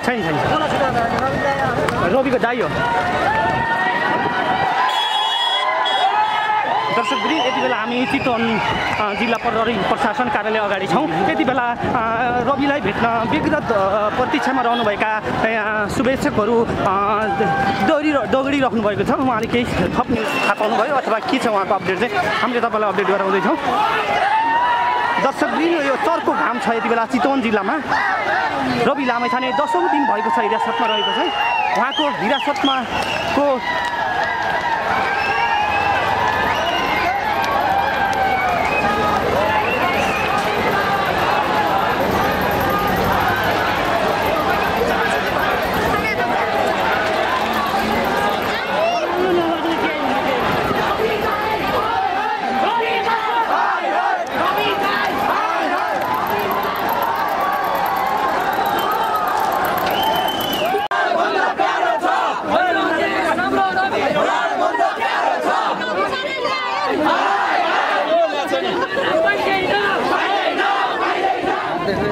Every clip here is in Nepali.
छैन छैन रविको दाई हो दर्शकवृन्द यति बेला हामी चितवन जिल्ला प्रहरी प्रशासन कार्यालय अगाडि छौँ यति बेला रविलाई भेट्न विगत प्रतीक्षामा रहनुभएका शुभेच्छकहरू दौडी दौडिराख्नु भएको छ उहाँले केही थप थाहा पाउनुभयो अथवा के छ उहाँको अपडेट चाहिँ हामीले तपाईँलाई अपडेट गराउँदैछौँ दर्शकवृन्द यो चर्को घाम छ यति बेला चितवन जिल्लामा। रवि लामेछाने दसौँ दिन भएको छ हिरासतमा रहेको चाहिँ उहाँको हिरासतमा को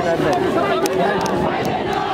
なんだよ。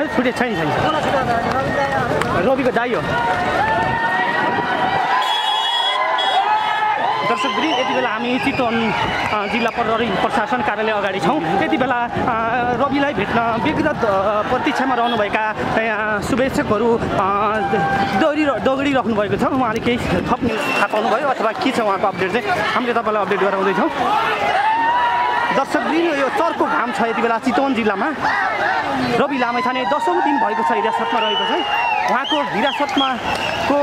है छैन छैन रविको दाई हो दर्शकवृन्द यति बेला हामी चितवन जिल्ला प्रहरी प्रशासन कार्यालय अगाडि छौँ यति बेला रविलाई भेट्न अ, प्रतीक्षामा रहनुभएका शुभेच्छकहरू दौडी दौडिराख्नु भएको छ उहाँले केही थप थाहा पाउनुभयो अथवा के छ उहाँको अपडेट चाहिँ हामीले तपाईँलाई अपडेट गराउँदैछौँ दर्शकवृन्द यो चर्को घाम छ यति बेला चितवन जिल्लामा। रवि लामेछाने दसौँ दिन भएको छ हिरासतमा रहेको चाहिँ उहाँको हिरासतमा को